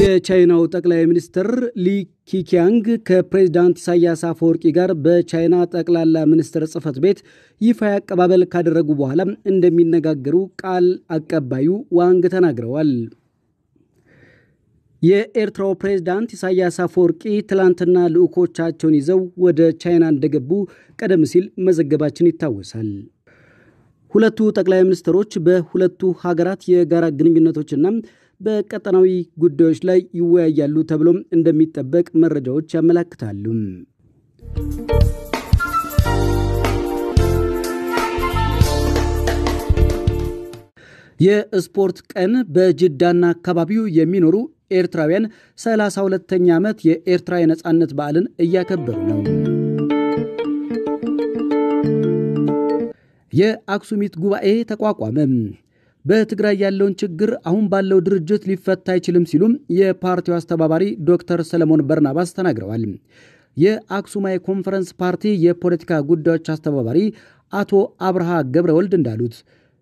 የቻይናው ጠቅላይ ሚኒስትር ሊ ኪኪያንግ ከፕሬዚዳንት ኢሳያስ አፈወርቂ ጋር በቻይና ጠቅላይ ሚኒስትር ጽህፈት ቤት ይፋ አቀባበል ካደረጉ በኋላ እንደሚነጋገሩ ቃል አቀባዩ ዋንግ ተናግረዋል። የኤርትራው ፕሬዝዳንት ኢሳያስ አፈወርቂ ትላንትና ልዑኮቻቸውን ይዘው ወደ ቻይና እንደገቡ ቀደም ሲል መዘገባችን ይታወሳል። ሁለቱ ጠቅላይ ሚኒስትሮች በሁለቱ ሀገራት የጋራ ግንኙነቶችና በቀጠናዊ ጉዳዮች ላይ ይወያያሉ ተብሎም እንደሚጠበቅ መረጃዎች ያመላክታሉ። የስፖርት ቀን በጅዳና አካባቢው የሚኖሩ ኤርትራውያን 32ኛ ዓመት የኤርትራ የነፃነት በዓልን እያከበሩ ነው። የአክሱሚት ጉባኤ ተቋቋመ። በትግራይ ያለውን ችግር አሁን ባለው ድርጅት ሊፈታ አይችልም ሲሉም የፓርቲው አስተባባሪ ዶክተር ሰለሞን በርናባስ ተናግረዋል። የአክሱማይ ኮንፈረንስ ፓርቲ የፖለቲካ ጉዳዮች አስተባባሪ አቶ አብርሃ ገብረ ወልድ እንዳሉት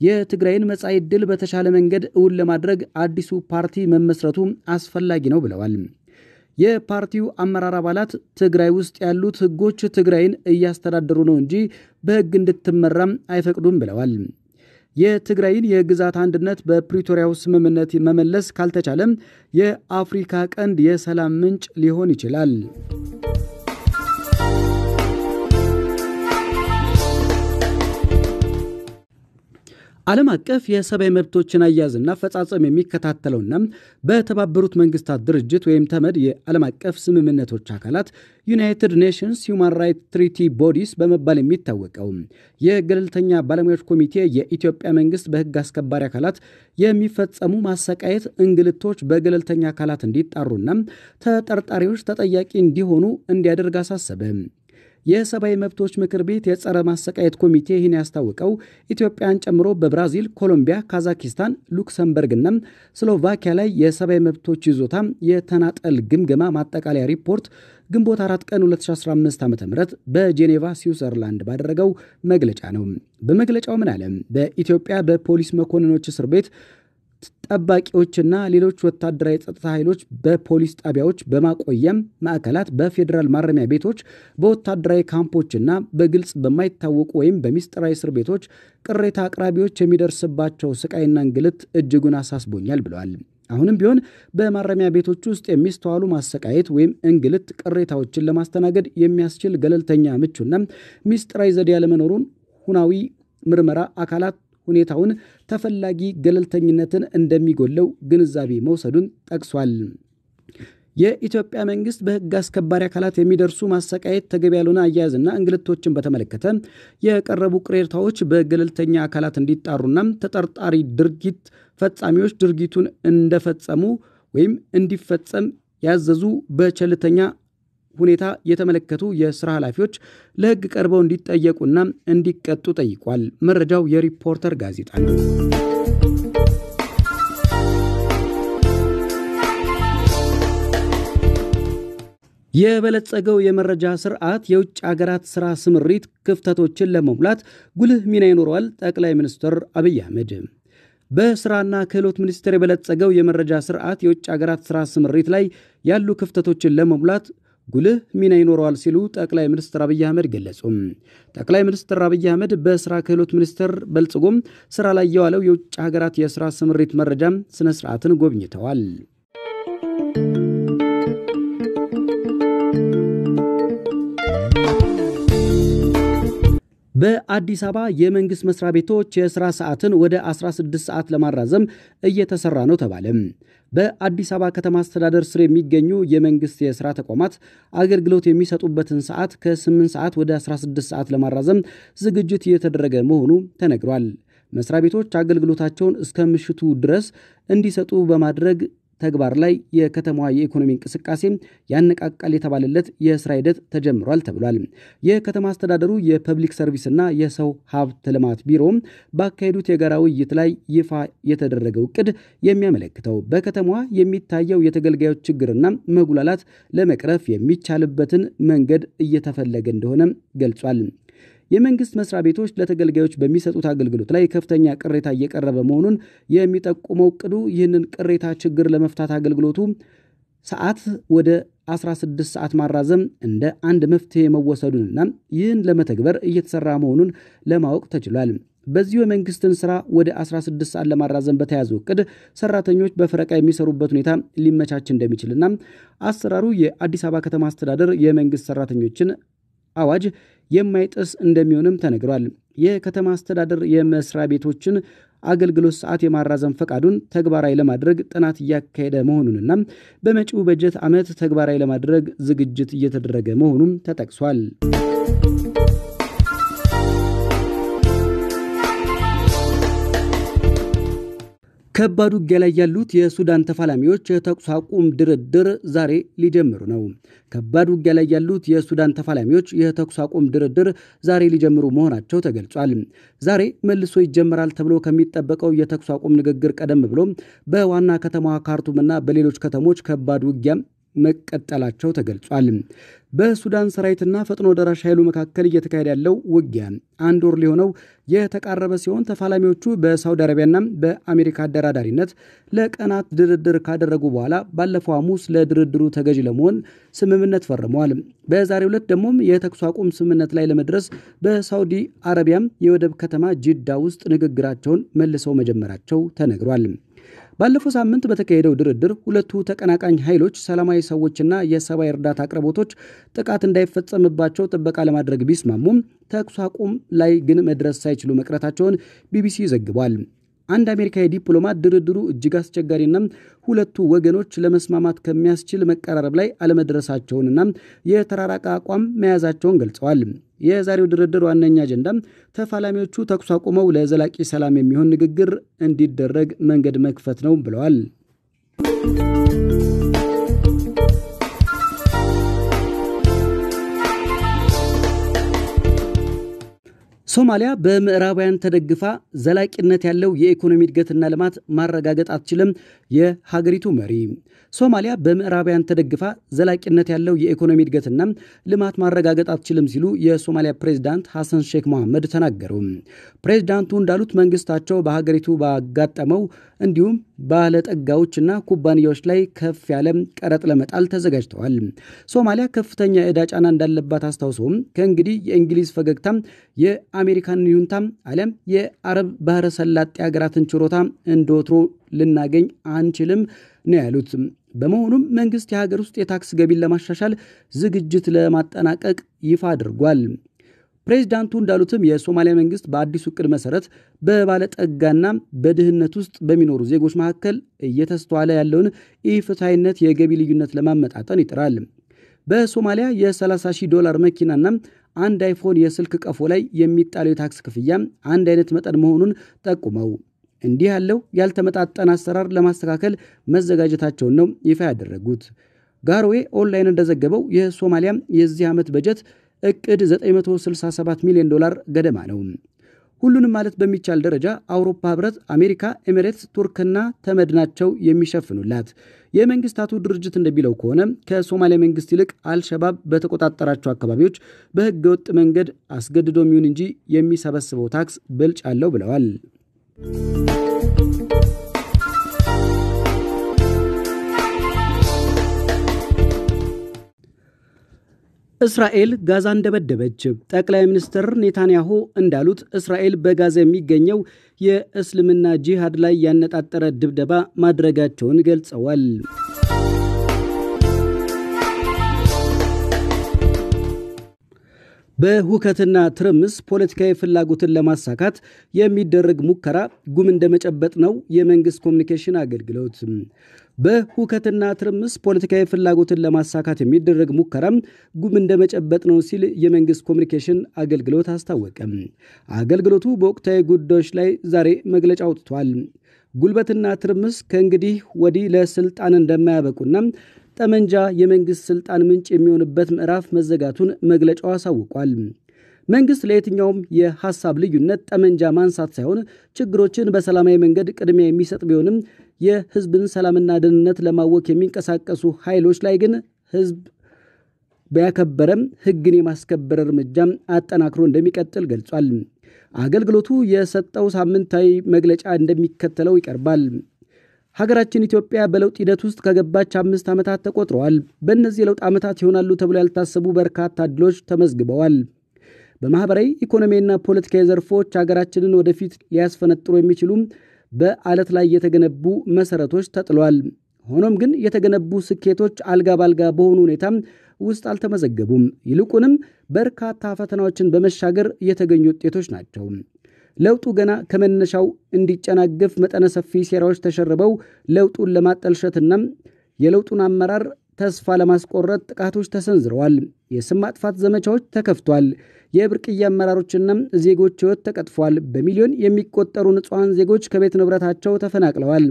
የትግራይን መጻኢ ዕድል በተሻለ መንገድ እውን ለማድረግ አዲሱ ፓርቲ መመስረቱ አስፈላጊ ነው ብለዋል። የፓርቲው አመራር አባላት ትግራይ ውስጥ ያሉት ሕጎች ትግራይን እያስተዳደሩ ነው እንጂ በሕግ እንድትመራም አይፈቅዱም ብለዋል። የትግራይን የግዛት አንድነት በፕሪቶሪያው ስምምነት መመለስ ካልተቻለም የአፍሪካ ቀንድ የሰላም ምንጭ ሊሆን ይችላል። ዓለም አቀፍ የሰብአዊ መብቶችን አያያዝና አፈጻጸም የሚከታተለውና በተባበሩት መንግስታት ድርጅት ወይም ተመድ የዓለም አቀፍ ስምምነቶች አካላት United Nations Human Rights Treaty Bodies በመባል የሚታወቀው የገለልተኛ ባለሙያዎች ኮሚቴ የኢትዮጵያ መንግስት በህግ አስከባሪ አካላት የሚፈጸሙ ማሰቃየት፣ እንግልቶች በገለልተኛ አካላት እንዲጣሩና ተጠርጣሪዎች ተጠያቂ እንዲሆኑ እንዲያደርግ አሳሰበ። የሰብአዊ መብቶች ምክር ቤት የጸረ ማሰቃየት ኮሚቴ ይህን ያስታወቀው ኢትዮጵያን ጨምሮ በብራዚል፣ ኮሎምቢያ፣ ካዛኪስታን፣ ሉክሰምበርግና ስሎቫኪያ ላይ የሰብአዊ መብቶች ይዞታ የተናጠል ግምገማ ማጠቃለያ ሪፖርት ግንቦት 4 ቀን 2015 ዓ ም በጄኔቫ ስዊዘርላንድ ባደረገው መግለጫ ነው። በመግለጫው ምን አለ? በኢትዮጵያ በፖሊስ መኮንኖች እስር ቤት ጠባቂዎችና ሌሎች ወታደራዊ ጸጥታ ኃይሎች በፖሊስ ጣቢያዎች፣ በማቆያም ማዕከላት፣ በፌዴራል ማረሚያ ቤቶች፣ በወታደራዊ ካምፖችና በግልጽ በማይታወቁ ወይም በሚስጥራዊ እስር ቤቶች ቅሬታ አቅራቢዎች የሚደርስባቸው ስቃይና እንግልት እጅጉን አሳስቦኛል ብለዋል። አሁንም ቢሆን በማረሚያ ቤቶች ውስጥ የሚስተዋሉ ማሰቃየት ወይም እንግልት ቅሬታዎችን ለማስተናገድ የሚያስችል ገለልተኛ ምቹና ሚስጥራዊ ዘዴ ያለመኖሩን ሁናዊ ምርመራ አካላት ሁኔታውን ተፈላጊ ገለልተኝነትን እንደሚጎለው ግንዛቤ መውሰዱን ጠቅሷል። የኢትዮጵያ መንግስት በሕግ አስከባሪ አካላት የሚደርሱ ማሰቃየት፣ ተገቢ ያልሆነ አያያዝና እንግልቶችን በተመለከተ የቀረቡ ቅሬታዎች በገለልተኛ አካላት እንዲጣሩና ተጠርጣሪ ድርጊት ፈጻሚዎች ድርጊቱን እንደፈጸሙ ወይም እንዲፈጸም ያዘዙ በቸልተኛ ሁኔታ የተመለከቱ የስራ ኃላፊዎች ለሕግ ቀርበው እንዲጠየቁና እንዲቀጡ ጠይቋል። መረጃው የሪፖርተር ጋዜጣ ነው። የበለጸገው የመረጃ ስርዓት የውጭ ሀገራት ስራ ስምሪት ክፍተቶችን ለመሙላት ጉልህ ሚና ይኖረዋል። ጠቅላይ ሚኒስትር አብይ አህመድ በስራና ክህሎት ሚኒስቴር የበለጸገው የመረጃ ስርዓት የውጭ ሀገራት ስራ ስምሪት ላይ ያሉ ክፍተቶችን ለመሙላት ጉልህ ሚና ይኖረዋል ሲሉ ጠቅላይ ሚኒስትር አብይ አህመድ ገለጹም። ጠቅላይ ሚኒስትር አብይ አህመድ በስራ ክህሎት ሚኒስቴር በልጽጎም ስራ ላይ የዋለው የውጭ ሀገራት የስራ ስምሪት መረጃም ስነ ስርዓትን ጎብኝተዋል። በአዲስ አበባ የመንግሥት መስሪያ ቤቶች የሥራ ሰዓትን ወደ 16 ሰዓት ለማራዘም እየተሰራ ነው ተባለ። በአዲስ አበባ ከተማ አስተዳደር ስር የሚገኙ የመንግሥት የሥራ ተቋማት አገልግሎት የሚሰጡበትን ሰዓት ከ8 ሰዓት ወደ 16 ሰዓት ለማራዘም ዝግጅት እየተደረገ መሆኑ ተነግሯል። መስሪያ ቤቶች አገልግሎታቸውን እስከ ምሽቱ ድረስ እንዲሰጡ በማድረግ ተግባር ላይ የከተማዋ የኢኮኖሚ እንቅስቃሴ ያነቃቃል የተባለለት የስራ ሂደት ተጀምሯል ተብሏል። የከተማ አስተዳደሩ የፐብሊክ ሰርቪስና የሰው ሀብት ልማት ቢሮም ባካሄዱት የጋራ ውይይት ላይ ይፋ የተደረገው እቅድ የሚያመለክተው በከተማዋ የሚታየው የተገልጋዮች ችግርና መጉላላት ለመቅረፍ የሚቻልበትን መንገድ እየተፈለገ እንደሆነ ገልጿል። የመንግስት መስሪያ ቤቶች ለተገልጋዮች በሚሰጡት አገልግሎት ላይ ከፍተኛ ቅሬታ እየቀረበ መሆኑን የሚጠቁመው እቅዱ ይህንን ቅሬታ ችግር ለመፍታት አገልግሎቱ ሰዓት ወደ 16 ሰዓት ማራዘም እንደ አንድ መፍትሄ መወሰዱንና ይህን ለመተግበር እየተሰራ መሆኑን ለማወቅ ተችሏል። በዚሁ የመንግስትን ስራ ወደ 16 ሰዓት ለማራዘም በተያዘው እቅድ ሰራተኞች በፈረቃ የሚሰሩበት ሁኔታ ሊመቻች እንደሚችልና አሰራሩ የአዲስ አበባ ከተማ አስተዳደር የመንግስት ሰራተኞችን አዋጅ የማይጥስ እንደሚሆንም ተነግሯል። የከተማ አስተዳደር የመስሪያ ቤቶችን አገልግሎት ሰዓት የማራዘም ፈቃዱን ተግባራዊ ለማድረግ ጥናት እያካሄደ መሆኑንና በመጪው በጀት ዓመት ተግባራዊ ለማድረግ ዝግጅት እየተደረገ መሆኑም ተጠቅሷል። ከባድ ውጊያ ላይ ያሉት የሱዳን ተፋላሚዎች የተኩስ አቁም ድርድር ዛሬ ሊጀምሩ ነው። ከባድ ውጊያ ላይ ያሉት የሱዳን ተፋላሚዎች የተኩስ አቁም ድርድር ዛሬ ሊጀምሩ መሆናቸው ተገልጿል። ዛሬ መልሶ ይጀመራል ተብሎ ከሚጠበቀው የተኩስ አቁም ንግግር ቀደም ብሎ በዋና ከተማዋ ካርቱምና በሌሎች ከተሞች ከባድ ውጊያ መቀጠላቸው ተገልጿል። በሱዳን ሰራዊትና ፈጥኖ ደራሽ ኃይሉ መካከል እየተካሄደ ያለው ውጊያ አንድ ወር ሊሆነው የተቃረበ ሲሆን ተፋላሚዎቹ በሳውዲ አረቢያና በአሜሪካ አደራዳሪነት ለቀናት ድርድር ካደረጉ በኋላ ባለፈው ሐሙስ ለድርድሩ ተገዥ ለመሆን ስምምነት ፈርመዋል። በዛሬው ዕለት ደግሞም የተኩስ አቁም ስምምነት ላይ ለመድረስ በሳውዲ አረቢያም የወደብ ከተማ ጂዳ ውስጥ ንግግራቸውን መልሰው መጀመራቸው ተነግሯል። ባለፈው ሳምንት በተካሄደው ድርድር ሁለቱ ተቀናቃኝ ኃይሎች ሰላማዊ ሰዎችና የሰብአዊ እርዳታ አቅርቦቶች ጥቃት እንዳይፈጸምባቸው ጥበቃ ለማድረግ ቢስማሙም ተኩስ አቁም ላይ ግን መድረስ ሳይችሉ መቅረታቸውን ቢቢሲ ዘግቧል። አንድ አሜሪካዊ ዲፕሎማት ድርድሩ እጅግ አስቸጋሪና ሁለቱ ወገኖች ለመስማማት ከሚያስችል መቀራረብ ላይ አለመድረሳቸውንና የተራራቀ አቋም መያዛቸውን ገልጸዋል። የዛሬው ድርድር ዋነኛ አጀንዳ ተፋላሚዎቹ ተኩስ አቁመው ለዘላቂ ሰላም የሚሆን ንግግር እንዲደረግ መንገድ መክፈት ነው ብለዋል። ሶማሊያ በምዕራባውያን ተደግፋ ዘላቂነት ያለው የኢኮኖሚ እድገትና ልማት ማረጋገጥ አትችልም። የሀገሪቱ መሪ ሶማሊያ በምዕራባውያን ተደግፋ ዘላቂነት ያለው የኢኮኖሚ እድገትና ልማት ማረጋገጥ አትችልም ሲሉ የሶማሊያ ፕሬዚዳንት ሐሰን ሼክ መሐመድ ተናገሩ። ፕሬዚዳንቱ እንዳሉት መንግስታቸው በሀገሪቱ ባጋጠመው እንዲሁም ባለጠጋዎችና ኩባንያዎች ላይ ከፍ ያለ ቀረጥ ለመጣል ተዘጋጅተዋል። ሶማሊያ ከፍተኛ ዕዳ ጫና እንዳለባት አስታውሰውም ከእንግዲህ የእንግሊዝ ፈገግታ የአሜሪካን ይሁንታ አሊያም የአረብ ባህረ ሰላጤ ሀገራትን ችሮታ እንደወትሮ ልናገኝ አንችልም ነው ያሉት። በመሆኑም መንግስት የሀገር ውስጥ የታክስ ገቢን ለማሻሻል ዝግጅት ለማጠናቀቅ ይፋ አድርጓል። ፕሬዚዳንቱ እንዳሉትም የሶማሊያ መንግስት በአዲሱ እቅድ መሰረት በባለጠጋና በድህነት ውስጥ በሚኖሩ ዜጎች መካከል እየተስተዋለ ያለውን ኢፍትሐዊነት የገቢ ልዩነት ለማመጣጠን ይጥራል። በሶማሊያ የ30 ሺህ ዶላር መኪናና አንድ አይፎን የስልክ ቀፎ ላይ የሚጣለው የታክስ ክፍያ አንድ አይነት መጠን መሆኑን ጠቁመው እንዲህ ያለው ያልተመጣጠነ አሰራር ለማስተካከል መዘጋጀታቸውን ነው ይፋ ያደረጉት። ጋርዌ ኦንላይን እንደዘገበው የሶማሊያ የዚህ ዓመት በጀት እቅድ 967 ሚሊዮን ዶላር ገደማ ነው። ሁሉንም ማለት በሚቻል ደረጃ አውሮፓ ህብረት፣ አሜሪካ፣ ኤሚሬትስ፣ ቱርክና ተመድ ናቸው የሚሸፍኑላት። የመንግስታቱ ድርጅት እንደሚለው ከሆነ ከሶማሊያ መንግስት ይልቅ አልሸባብ በተቆጣጠራቸው አካባቢዎች በህገ ወጥ መንገድ አስገድዶ የሚሆን እንጂ የሚሰበስበው ታክስ ብልጫ አለው ብለዋል። እስራኤል ጋዛን ደበደበች። ጠቅላይ ሚኒስትር ኔታንያሁ እንዳሉት እስራኤል በጋዛ የሚገኘው የእስልምና ጂሃድ ላይ ያነጣጠረ ድብደባ ማድረጋቸውን ገልጸዋል። በሁከትና ትርምስ ፖለቲካዊ ፍላጎትን ለማሳካት የሚደረግ ሙከራ ጉም እንደመጨበጥ ነው የመንግስት ኮሚኒኬሽን አገልግሎት። በሁከትና ትርምስ ፖለቲካዊ ፍላጎትን ለማሳካት የሚደረግ ሙከራም ጉም እንደመጨበጥ ነው ሲል የመንግስት ኮሚኒኬሽን አገልግሎት አስታወቀ። አገልግሎቱ በወቅታዊ ጉዳዮች ላይ ዛሬ መግለጫ አውጥቷል። ጉልበትና ትርምስ ከእንግዲህ ወዲህ ለስልጣን እንደማያበቁና ጠመንጃ የመንግስት ስልጣን ምንጭ የሚሆንበት ምዕራፍ መዘጋቱን መግለጫው አሳውቋል። መንግስት ለየትኛውም የሐሳብ ልዩነት ጠመንጃ ማንሳት ሳይሆን ችግሮችን በሰላማዊ መንገድ ቅድሚያ የሚሰጥ ቢሆንም የህዝብን ሰላምና ደህንነት ለማወክ የሚንቀሳቀሱ ኃይሎች ላይ ግን ህዝብ ያከበረም ሕግን የማስከበር እርምጃም አጠናክሮ እንደሚቀጥል ገልጿል። አገልግሎቱ የሰጠው ሳምንታዊ መግለጫ እንደሚከተለው ይቀርባል። ሀገራችን ኢትዮጵያ በለውጥ ሂደት ውስጥ ከገባች አምስት ዓመታት ተቆጥረዋል። በእነዚህ የለውጥ ዓመታት ይሆናሉ ተብሎ ያልታሰቡ በርካታ ዕድሎች ተመዝግበዋል። በማኅበራዊ ኢኮኖሚያዊና ፖለቲካዊ ዘርፎች ሀገራችንን ወደፊት ሊያስፈነጥሩ የሚችሉ በአለት ላይ የተገነቡ መሠረቶች ተጥሏል። ሆኖም ግን የተገነቡ ስኬቶች አልጋ ባልጋ በሆኑ ሁኔታ ውስጥ አልተመዘገቡም። ይልቁንም በርካታ ፈተናዎችን በመሻገር የተገኙ ውጤቶች ናቸው። ለውጡ ገና ከመነሻው እንዲጨናገፍ መጠነ ሰፊ ሴራዎች ተሸርበው ለውጡን ለማጠልሸትና የለውጡን አመራር ተስፋ ለማስቆረጥ ጥቃቶች ተሰንዝረዋል። የስም ማጥፋት ዘመቻዎች ተከፍቷል። የብርቅዬ አመራሮችና ዜጎች ሕይወት ተቀጥፏል። በሚሊዮን የሚቆጠሩ ንጹሐን ዜጎች ከቤት ንብረታቸው ተፈናቅለዋል።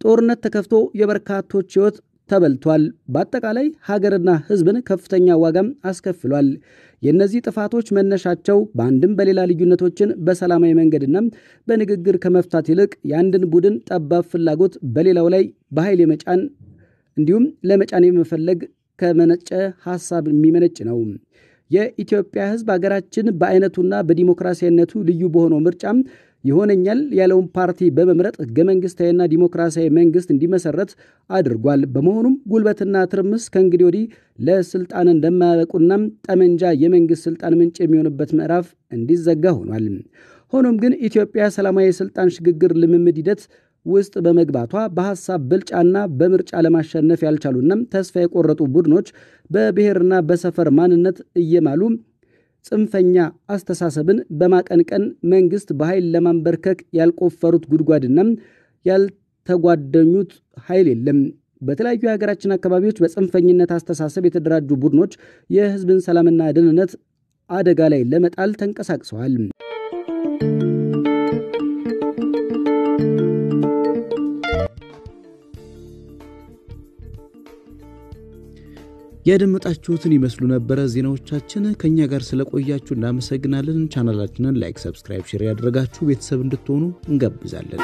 ጦርነት ተከፍቶ የበርካቶች ሕይወት ተበልቷል። በአጠቃላይ ሀገርና ሕዝብን ከፍተኛ ዋጋም አስከፍሏል። የእነዚህ ጥፋቶች መነሻቸው በአንድም በሌላ ልዩነቶችን በሰላማዊ መንገድና በንግግር ከመፍታት ይልቅ የአንድን ቡድን ጠባብ ፍላጎት በሌላው ላይ በኃይል የመጫን እንዲሁም ለመጫን የመፈለግ ከመነጨ ሐሳብ የሚመነጭ ነው። የኢትዮጵያ ሕዝብ ሀገራችን በአይነቱና በዲሞክራሲያዊነቱ ልዩ በሆነው ምርጫም ይሆነኛል ያለውን ፓርቲ በመምረጥ ህገ መንግስታዊና ዲሞክራሲያዊ መንግስት እንዲመሰረት አድርጓል። በመሆኑም ጉልበትና ትርምስ ከእንግዲህ ወዲህ ለስልጣን እንደማያበቁና ጠመንጃ የመንግስት ስልጣን ምንጭ የሚሆንበት ምዕራፍ እንዲዘጋ ሆኗል። ሆኖም ግን ኢትዮጵያ ሰላማዊ የስልጣን ሽግግር ልምምድ ሂደት ውስጥ በመግባቷ በሐሳብ ብልጫና በምርጫ ለማሸነፍ ያልቻሉና ተስፋ የቆረጡ ቡድኖች በብሔርና በሰፈር ማንነት እየማሉ ጽንፈኛ አስተሳሰብን በማቀንቀን መንግስት በኃይል ለማንበርከክ ያልቆፈሩት ጉድጓድና ያልተጓደኙት ኃይል የለም። በተለያዩ የሀገራችን አካባቢዎች በጽንፈኝነት አስተሳሰብ የተደራጁ ቡድኖች የህዝብን ሰላምና ደህንነት አደጋ ላይ ለመጣል ተንቀሳቅሰዋል። ያደመጣችሁትን ይመስሉ ነበረ ዜናዎቻችን። ከእኛ ጋር ስለቆያችሁ እናመሰግናለን። ቻናላችንን like፣ subscribe፣ share ያደረጋችሁ ቤተሰብ እንድትሆኑ እንጋብዛለን።